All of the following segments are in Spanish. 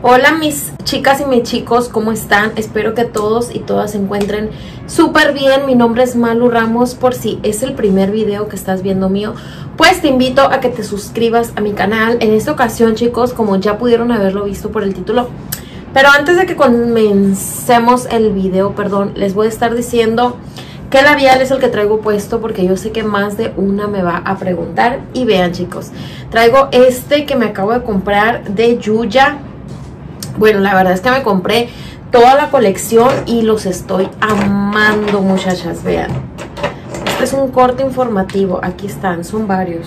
Hola mis chicas y mis chicos, ¿cómo están? Espero que todos y todas se encuentren súper bien. Mi nombre es Malu Ramos, por si es el primer video que estás viendo mío, pues te invito a que te suscribas a mi canal. En esta ocasión, chicos, como ya pudieron haberlo visto por el título, pero antes de que comencemos el video, perdón, les voy a estar diciendo qué labial es el que traigo puesto porque yo sé que más de una me va a preguntar. Y vean, chicos, traigo este que me acabo de comprar de Yuya bueno, la verdad es que me compré toda la colección y los estoy amando, muchachas. Vean. Este es un corte informativo. Aquí están, son varios.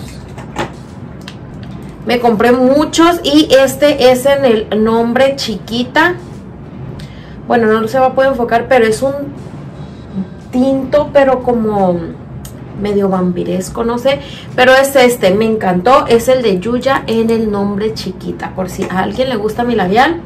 Me compré muchos y este es en el nombre chiquita. Bueno, no se va a poder enfocar, pero es un tinto, pero como medio vampiresco, no sé. Pero es este, me encantó. Es el de Yuya en el nombre chiquita. Por si a alguien le gusta mi labial,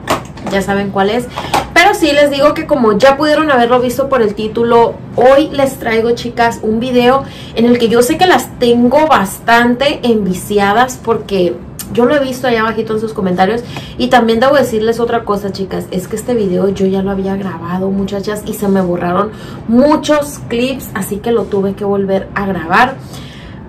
ya saben cuál es. Pero sí les digo que como ya pudieron haberlo visto por el título, hoy les traigo chicas un video en el que yo sé que las tengo bastante enviciadas porque yo lo he visto allá abajito en sus comentarios y también debo decirles otra cosa chicas, es que este video yo ya lo había grabado muchachas y se me borraron muchos clips, así que lo tuve que volver a grabar.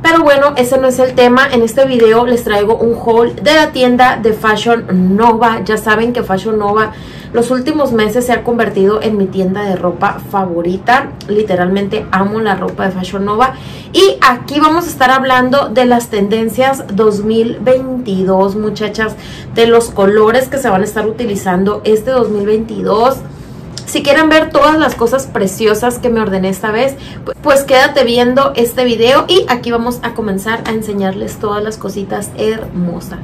Pero bueno, ese no es el tema. En este video les traigo un haul de la tienda de Fashion Nova. Ya saben que Fashion Nova los últimos meses se ha convertido en mi tienda de ropa favorita. Literalmente amo la ropa de Fashion Nova. Y aquí vamos a estar hablando de las tendencias 2022, muchachas. De los colores que se van a estar utilizando este 2022 si quieren ver todas las cosas preciosas que me ordené esta vez, pues quédate viendo este video y aquí vamos a comenzar a enseñarles todas las cositas hermosas.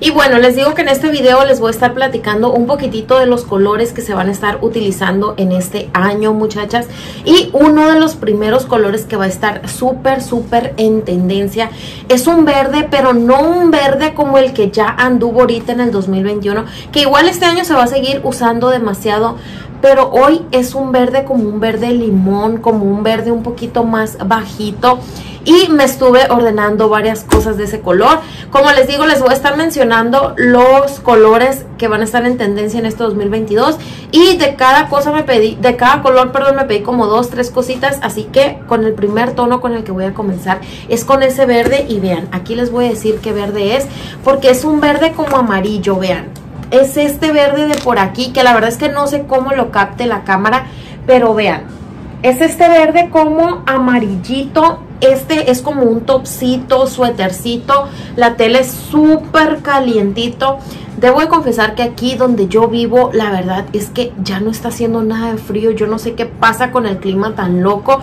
Y bueno, les digo que en este video les voy a estar platicando un poquitito de los colores que se van a estar utilizando en este año, muchachas. Y uno de los primeros colores que va a estar súper, súper en tendencia es un verde, pero no un verde como el que ya anduvo ahorita en el 2021, que igual este año se va a seguir usando demasiado, pero hoy es un verde como un verde limón, como un verde un poquito más bajito. Y me estuve ordenando varias cosas de ese color. Como les digo, les voy a estar mencionando los colores que van a estar en tendencia en este 2022 y de cada cosa me pedí, de cada color, perdón, me pedí como dos, tres cositas, así que con el primer tono con el que voy a comenzar es con ese verde. Y vean, aquí les voy a decir qué verde es, porque es un verde como amarillo, vean, es este verde de por aquí, que la verdad es que no sé cómo lo capte la cámara, pero vean, es este verde como amarillito, este es como un topcito, suétercito, la tela es súper calientito. Debo de confesar que aquí donde yo vivo, la verdad es que ya no está haciendo nada de frío, yo no sé qué pasa con el clima tan loco,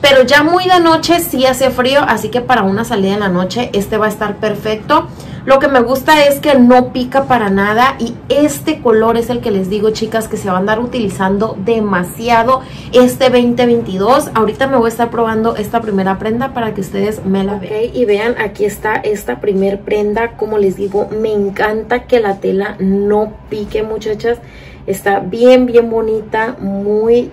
pero ya muy de noche sí hace frío, así que para una salida en la noche este va a estar perfecto. Lo que me gusta es que no pica para nada y este color es el que les digo, chicas, que se va a andar utilizando demasiado este 2022. Ahorita me voy a estar probando esta primera prenda para que ustedes me la vean. y vean, aquí está esta primer prenda. Como les digo, me encanta que la tela no pique, muchachas. Está bien, bien bonita, muy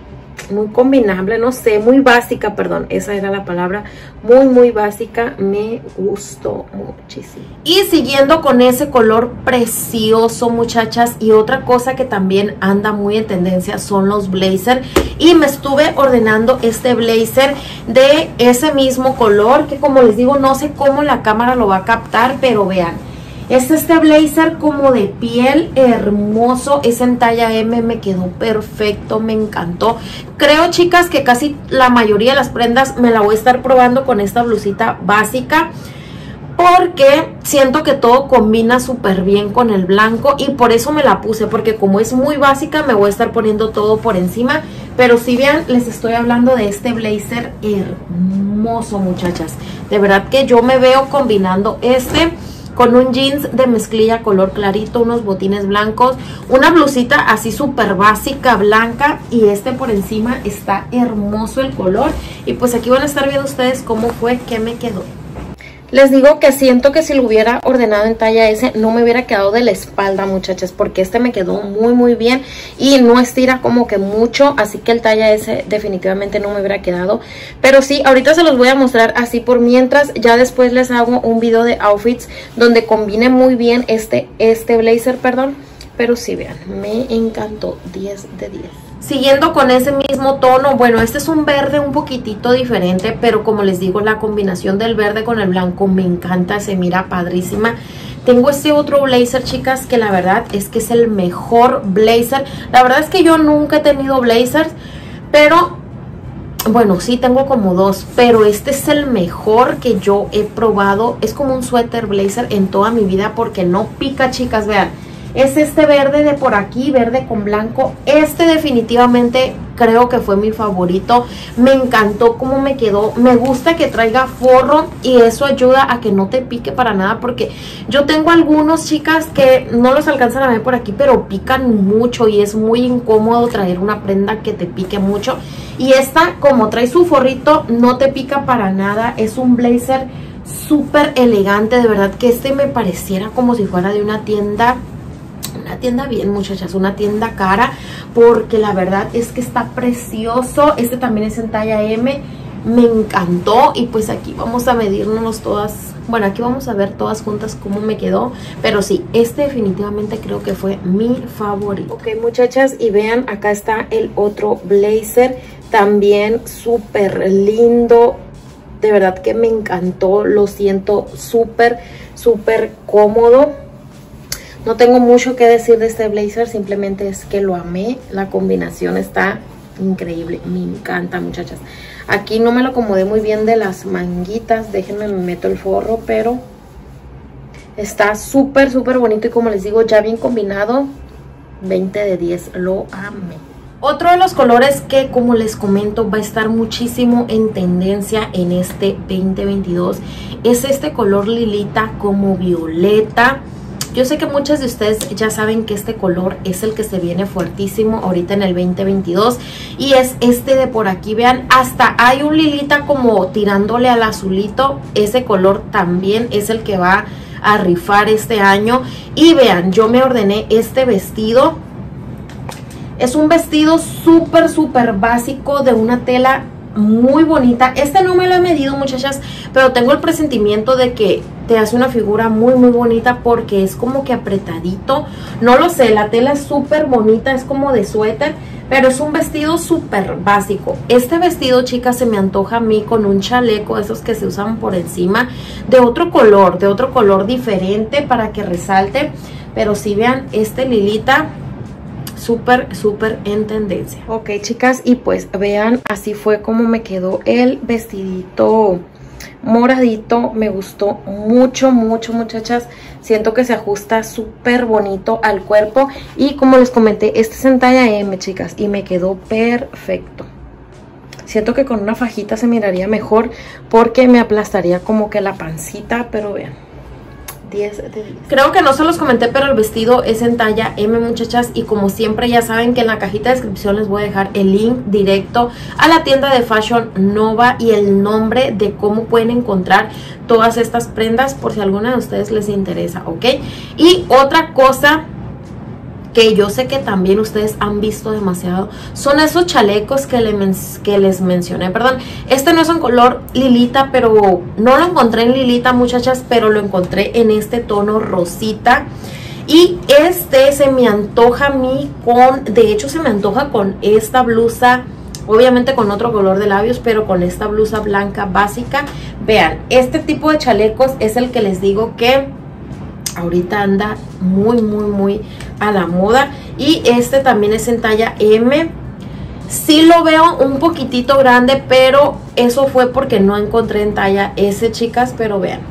muy combinable, no sé, muy básica, perdón, esa era la palabra, muy, muy básica, me gustó muchísimo. Y siguiendo con ese color precioso, muchachas, y otra cosa que también anda muy en tendencia son los blazer, y me estuve ordenando este blazer de ese mismo color, que como les digo, no sé cómo la cámara lo va a captar, pero vean, es este blazer como de piel hermoso, es en talla M, me quedó perfecto, me encantó. Creo chicas que casi la mayoría de las prendas me la voy a estar probando con esta blusita básica porque siento que todo combina súper bien con el blanco y por eso me la puse, porque como es muy básica me voy a estar poniendo todo por encima, pero si vean, les estoy hablando de este blazer hermoso muchachas, de verdad que yo me veo combinando este con un jeans de mezclilla color clarito, unos botines blancos, una blusita así súper básica, blanca y este por encima está hermoso el color y pues aquí van a estar viendo ustedes cómo fue que me quedó. Les digo que siento que si lo hubiera ordenado en talla S no me hubiera quedado de la espalda, muchachas, porque este me quedó muy, muy bien y no estira como que mucho, así que el talla S definitivamente no me hubiera quedado. Pero sí, ahorita se los voy a mostrar así por mientras, ya después les hago un video de outfits donde combine muy bien este, este blazer, perdón, Pero sí, vean, me encantó, 10 de 10. Siguiendo con ese mismo tono, bueno, este es un verde un poquitito diferente, pero como les digo, la combinación del verde con el blanco me encanta, se mira padrísima. Tengo este otro blazer, chicas, que la verdad es que es el mejor blazer. La verdad es que yo nunca he tenido blazers, pero bueno, sí tengo como dos, pero este es el mejor que yo he probado. Es como un suéter blazer en toda mi vida porque no pica, chicas, vean es este verde de por aquí, verde con blanco. Este definitivamente creo que fue mi favorito. Me encantó cómo me quedó. Me gusta que traiga forro y eso ayuda a que no te pique para nada porque yo tengo algunos chicas que no los alcanzan a ver por aquí, pero pican mucho y es muy incómodo traer una prenda que te pique mucho. Y esta, como trae su forrito, no te pica para nada. Es un blazer súper elegante, de verdad que este me pareciera como si fuera de una tienda una tienda bien muchachas, una tienda cara porque la verdad es que está precioso, este también es en talla M, me encantó. Y pues aquí vamos a medirnos todas, bueno aquí vamos a ver todas juntas cómo me quedó, pero sí, este definitivamente creo que fue mi favorito. Ok muchachas y vean acá está el otro blazer, también súper lindo, de verdad que me encantó, lo siento súper, súper cómodo no tengo mucho que decir de este blazer, simplemente es que lo amé. La combinación está increíble, me encanta muchachas. Aquí no me lo acomodé muy bien de las manguitas, déjenme me meto el forro, pero está súper, súper bonito y como les digo, ya bien combinado, 20 de 10, lo amé. Otro de los colores que, como les comento, va a estar muchísimo en tendencia en este 2022 es este color lilita como violeta. Yo sé que muchas de ustedes ya saben que este color es el que se viene fuertísimo ahorita en el 2022 y es este de por aquí, vean, hasta hay un lilita como tirándole al azulito, ese color también es el que va a rifar este año. Y vean, yo me ordené este vestido. Es un vestido súper, súper básico de una tela muy bonita. Este no me lo he medido, muchachas, pero tengo el presentimiento de que te hace una figura muy, muy bonita porque es como que apretadito. No lo sé, la tela es súper bonita, es como de suéter, pero es un vestido súper básico. Este vestido, chicas, se me antoja a mí con un chaleco, esos que se usan por encima, de otro color, de otro color diferente para que resalte. Pero si vean, este lilita súper, súper en tendencia. Ok, chicas, y pues vean, así fue como me quedó el vestidito moradito. Me gustó mucho, mucho, muchachas. Siento que se ajusta súper bonito al cuerpo. Y como les comenté, este es en talla M, chicas, y me quedó perfecto. Siento que con una fajita se miraría mejor porque me aplastaría como que la pancita, pero vean. Creo que no se los comenté, pero el vestido es en talla M, muchachas. Y como siempre, ya saben que en la cajita de descripción les voy a dejar el link directo a la tienda de Fashion Nova y el nombre de cómo pueden encontrar todas estas prendas por si alguna de ustedes les interesa, ¿ok? Y otra cosa que yo sé que también ustedes han visto demasiado, son esos chalecos que, que les mencioné, perdón, este no es un color lilita, pero no lo encontré en lilita muchachas, pero lo encontré en este tono rosita, y este se me antoja a mí con, de hecho se me antoja con esta blusa, obviamente con otro color de labios, pero con esta blusa blanca básica. Vean, este tipo de chalecos es el que les digo que ahorita anda muy muy muy a la moda. Y este también es en talla M. Sí lo veo un poquitito grande pero eso fue porque no encontré en talla S chicas pero vean.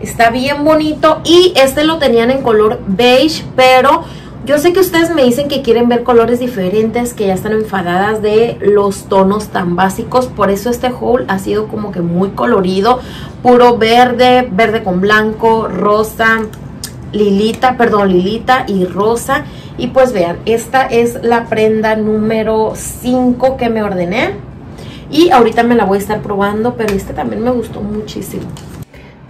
Está bien bonito y este lo tenían en color beige pero yo sé que ustedes me dicen que quieren ver colores diferentes, que ya están enfadadas de los tonos tan básicos. Por eso este haul ha sido como que muy colorido. Puro verde, verde con blanco, rosa, lilita, perdón, lilita y rosa. Y pues vean, esta es la prenda número 5 que me ordené. Y ahorita me la voy a estar probando, pero este también me gustó muchísimo.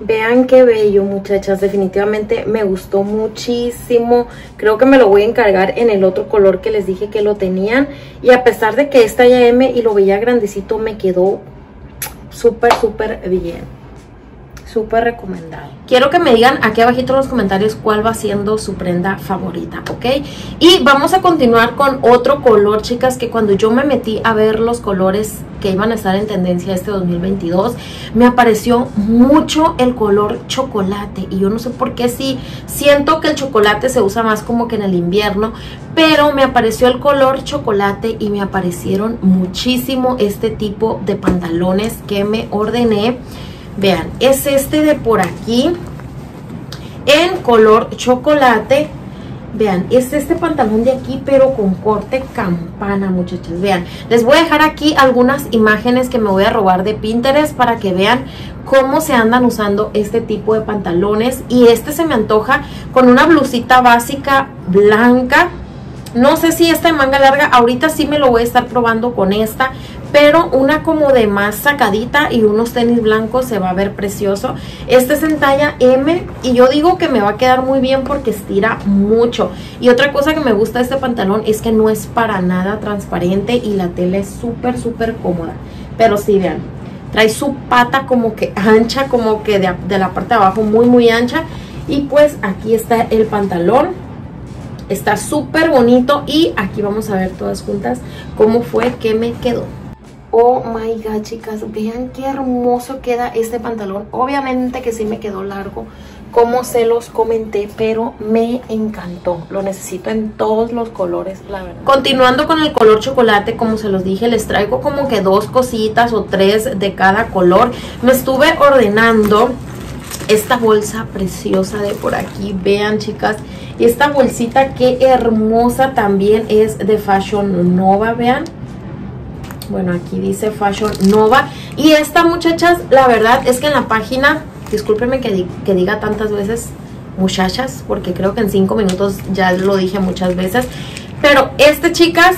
Vean qué bello, muchachas. Definitivamente me gustó muchísimo. Creo que me lo voy a encargar en el otro color que les dije que lo tenían. Y a pesar de que esta ya M y lo veía grandecito, me quedó súper, súper bien. Súper recomendado. Quiero que me digan aquí abajito en los comentarios cuál va siendo su prenda favorita, ¿ok? Y vamos a continuar con otro color, chicas, que cuando yo me metí a ver los colores que iban a estar en tendencia este 2022, me apareció mucho el color chocolate. Y yo no sé por qué si siento que el chocolate se usa más como que en el invierno, pero me apareció el color chocolate y me aparecieron muchísimo este tipo de pantalones que me ordené Vean, es este de por aquí en color chocolate. Vean, es este pantalón de aquí, pero con corte campana, muchachos. Vean, les voy a dejar aquí algunas imágenes que me voy a robar de Pinterest para que vean cómo se andan usando este tipo de pantalones. Y este se me antoja con una blusita básica blanca. No sé si esta de manga larga, ahorita sí me lo voy a estar probando con esta, pero una como de más sacadita y unos tenis blancos se va a ver precioso. Este es en talla M y yo digo que me va a quedar muy bien porque estira mucho. Y otra cosa que me gusta de este pantalón es que no es para nada transparente y la tela es súper, súper cómoda. Pero sí, vean, trae su pata como que ancha, como que de, de la parte de abajo muy, muy ancha. Y pues aquí está el pantalón. Está súper bonito y aquí vamos a ver todas juntas cómo fue que me quedó. Oh my god, chicas, vean qué hermoso queda este pantalón. Obviamente que sí me quedó largo, como se los comenté, pero me encantó. Lo necesito en todos los colores, la verdad. Continuando con el color chocolate, como se los dije, les traigo como que dos cositas o tres de cada color. Me estuve ordenando esta bolsa preciosa de por aquí. Vean, chicas, esta bolsita qué hermosa también es de Fashion Nova, vean bueno, aquí dice Fashion Nova. Y esta, muchachas, la verdad es que en la página, discúlpenme que, que diga tantas veces muchachas, porque creo que en cinco minutos ya lo dije muchas veces. Pero este, chicas,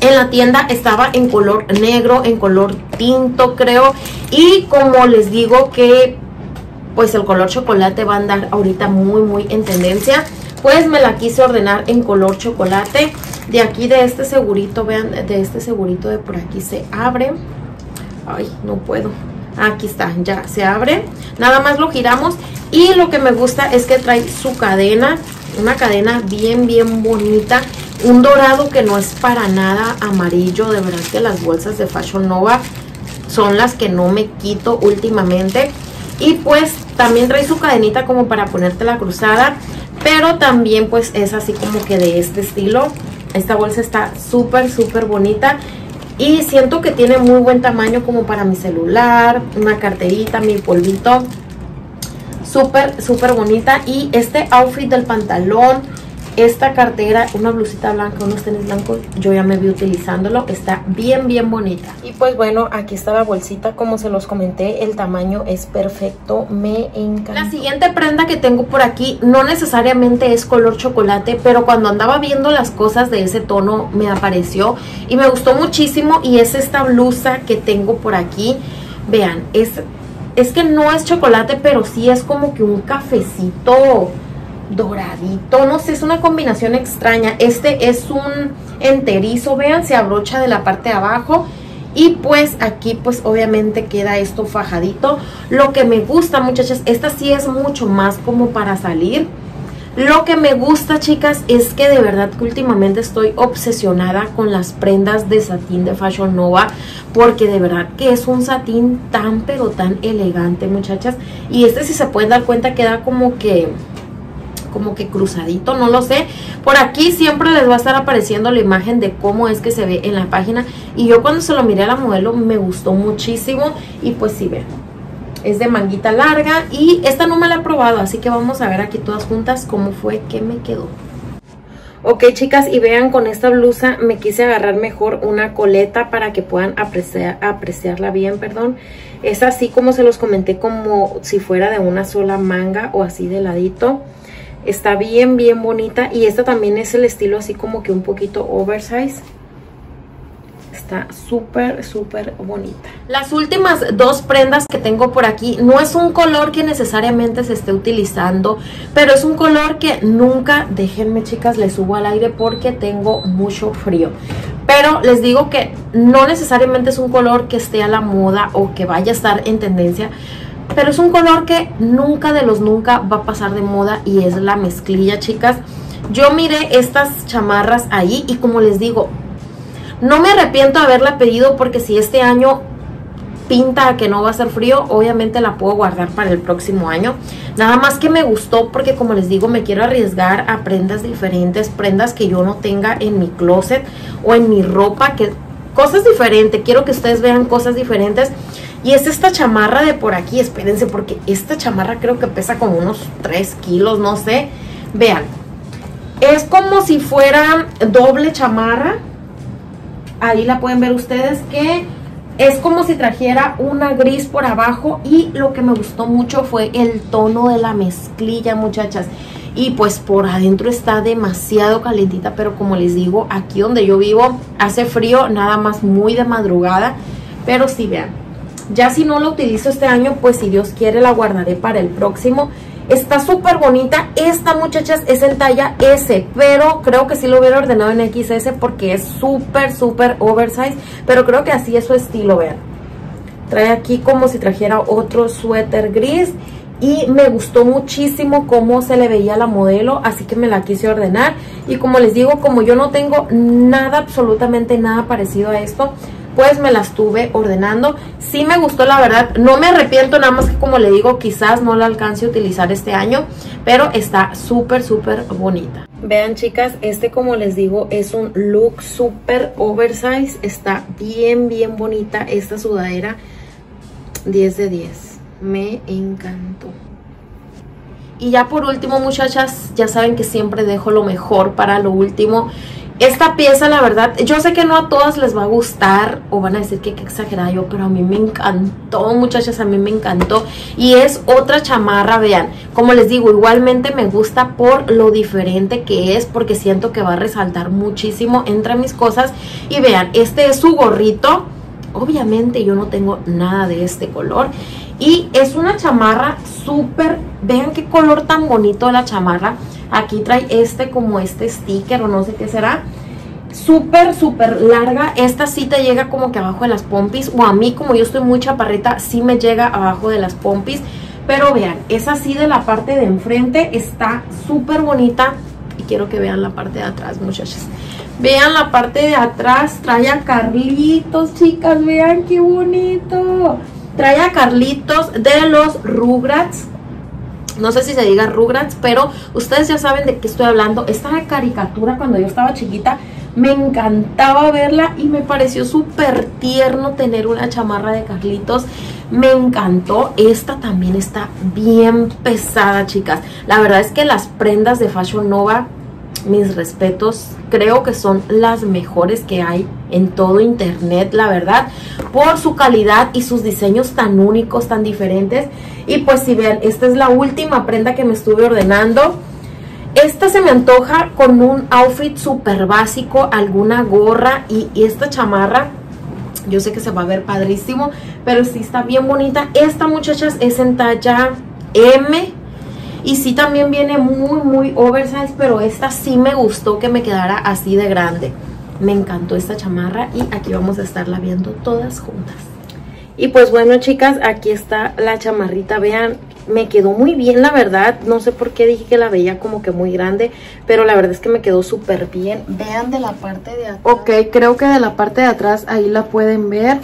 en la tienda estaba en color negro, en color tinto, creo. Y como les digo que, pues el color chocolate va a andar ahorita muy, muy en tendencia. Pues me la quise ordenar en color chocolate. De aquí de este segurito, vean, de este segurito de por aquí se abre. Ay, no puedo. Aquí está, ya se abre. Nada más lo giramos. Y lo que me gusta es que trae su cadena. Una cadena bien, bien bonita. Un dorado que no es para nada amarillo. De verdad que las bolsas de Fashion Nova son las que no me quito últimamente. Y pues también trae su cadenita como para ponerte la cruzada. Pero también pues es así como que de este estilo. Esta bolsa está súper, súper bonita. Y siento que tiene muy buen tamaño como para mi celular, una carterita, mi polvito. Súper, súper bonita. Y este outfit del pantalón esta cartera, una blusita blanca, unos tenis blancos, yo ya me vi utilizándolo. Está bien, bien bonita. Y pues bueno, aquí está la bolsita. Como se los comenté, el tamaño es perfecto. Me encanta. La siguiente prenda que tengo por aquí no necesariamente es color chocolate, pero cuando andaba viendo las cosas de ese tono me apareció y me gustó muchísimo. Y es esta blusa que tengo por aquí. Vean, es, es que no es chocolate, pero sí es como que un cafecito doradito, no sé, es una combinación extraña. Este es un enterizo, vean, se abrocha de la parte de abajo y pues aquí pues obviamente queda esto fajadito. Lo que me gusta muchachas, esta sí es mucho más como para salir. Lo que me gusta chicas es que de verdad que últimamente estoy obsesionada con las prendas de satín de Fashion Nova porque de verdad que es un satín tan pero tan elegante muchachas y este si se pueden dar cuenta queda como que como que cruzadito, no lo sé. Por aquí siempre les va a estar apareciendo la imagen de cómo es que se ve en la página. Y yo cuando se lo miré a la modelo me gustó muchísimo. Y pues sí, ven, es de manguita larga. Y esta no me la he probado, así que vamos a ver aquí todas juntas cómo fue que me quedó. Ok chicas y vean con esta blusa me quise agarrar mejor una coleta para que puedan apreciar, apreciarla bien, perdón. Es así como se los comenté como si fuera de una sola manga o así de ladito. Está bien, bien bonita. Y esta también es el estilo así como que un poquito oversize. Está súper, súper bonita. Las últimas dos prendas que tengo por aquí no es un color que necesariamente se esté utilizando, pero es un color que nunca, déjenme chicas, le subo al aire porque tengo mucho frío. Pero les digo que no necesariamente es un color que esté a la moda o que vaya a estar en tendencia, pero es un color que nunca de los nunca va a pasar de moda y es la mezclilla, chicas. Yo miré estas chamarras ahí y como les digo, no me arrepiento de haberla pedido porque si este año pinta que no va a ser frío, obviamente la puedo guardar para el próximo año. Nada más que me gustó porque como les digo, me quiero arriesgar a prendas diferentes, prendas que yo no tenga en mi closet o en mi ropa, que cosas diferentes. Quiero que ustedes vean cosas diferentes. Y es esta chamarra de por aquí, espérense, porque esta chamarra creo que pesa como unos 3 kilos, no sé. Vean, es como si fuera doble chamarra. Ahí la pueden ver ustedes que es como si trajera una gris por abajo y lo que me gustó mucho fue el tono de la mezclilla, muchachas. Y pues por adentro está demasiado calentita, pero como les digo, aquí donde yo vivo hace frío, nada más muy de madrugada. Pero sí, vean, ya si no lo utilizo este año, pues si Dios quiere la guardaré para el próximo. Está súper bonita. Esta, muchachas, es en talla S, pero creo que sí lo hubiera ordenado en XS porque es súper, súper oversize. Pero creo que así es su estilo, vean. Trae aquí como si trajera otro suéter gris y me gustó muchísimo cómo se le veía la modelo, así que me la quise ordenar. Y como les digo, como yo no tengo nada, absolutamente nada parecido a esto, pues me la estuve ordenando. Sí me gustó la verdad, no me arrepiento nada más que como le digo, quizás no la alcance a utilizar este año, pero está súper súper bonita. Vean chicas, este como les digo es un look súper oversize, está bien bien bonita esta sudadera, 10 de 10, me encantó. Y ya por último muchachas, ya saben que siempre dejo lo mejor para lo último. Esta pieza, la verdad, yo sé que no a todas les va a gustar o van a decir que qué exagerada yo, pero a mí me encantó, muchachas, a mí me encantó. Y es otra chamarra, vean, como les digo, igualmente me gusta por lo diferente que es, porque siento que va a resaltar muchísimo entre mis cosas. Y vean, este es su gorrito, obviamente yo no tengo nada de este color. Y es una chamarra súper, vean qué color tan bonito la chamarra. Aquí trae este como este sticker o no sé qué será. Súper, súper larga. Esta sí te llega como que abajo de las pompis. O a mí, como yo estoy muy chaparrita, sí me llega abajo de las pompis. Pero vean, es así de la parte de enfrente. Está súper bonita. Y quiero que vean la parte de atrás, muchachas. Vean la parte de atrás. Trae a Carlitos, chicas. Vean qué bonito. Trae a Carlitos de los Rugrats no sé si se diga Rugrats, pero ustedes ya saben de qué estoy hablando. Esta caricatura cuando yo estaba chiquita me encantaba verla y me pareció súper tierno tener una chamarra de Carlitos. Me encantó. Esta también está bien pesada, chicas. La verdad es que las prendas de Fashion Nova mis respetos, creo que son las mejores que hay en todo internet, la verdad, por su calidad y sus diseños tan únicos, tan diferentes. Y pues si vean, esta es la última prenda que me estuve ordenando. Esta se me antoja con un outfit súper básico, alguna gorra y, esta chamarra yo sé que se va a ver padrísimo, pero sí está bien bonita. Esta, muchachas, es en talla M. Y sí también viene muy, muy oversize, pero esta sí me gustó que me quedara así de grande. Me encantó esta chamarra y aquí vamos a estarla viendo todas juntas. Y pues bueno, chicas, aquí está la chamarrita. Vean, me quedó muy bien, la verdad. No sé por qué dije que la veía como que muy grande, pero la verdad es que me quedó súper bien. Vean de la parte de atrás. Ok, creo que de la parte de atrás ahí la pueden ver.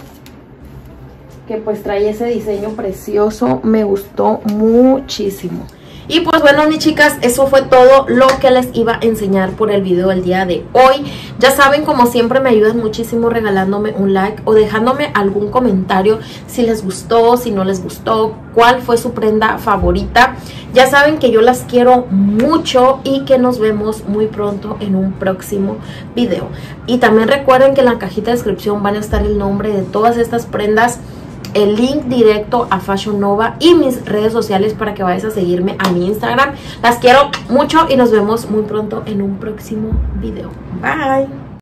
Que pues trae ese diseño precioso. Me gustó muchísimo. Y pues bueno, mis chicas, eso fue todo lo que les iba a enseñar por el video del día de hoy. Ya saben, como siempre, me ayudan muchísimo regalándome un like o dejándome algún comentario si les gustó, si no les gustó, cuál fue su prenda favorita. Ya saben que yo las quiero mucho y que nos vemos muy pronto en un próximo video. Y también recuerden que en la cajita de descripción van a estar el nombre de todas estas prendas el link directo a Fashion Nova y mis redes sociales para que vayas a seguirme a mi Instagram. Las quiero mucho y nos vemos muy pronto en un próximo video. Bye.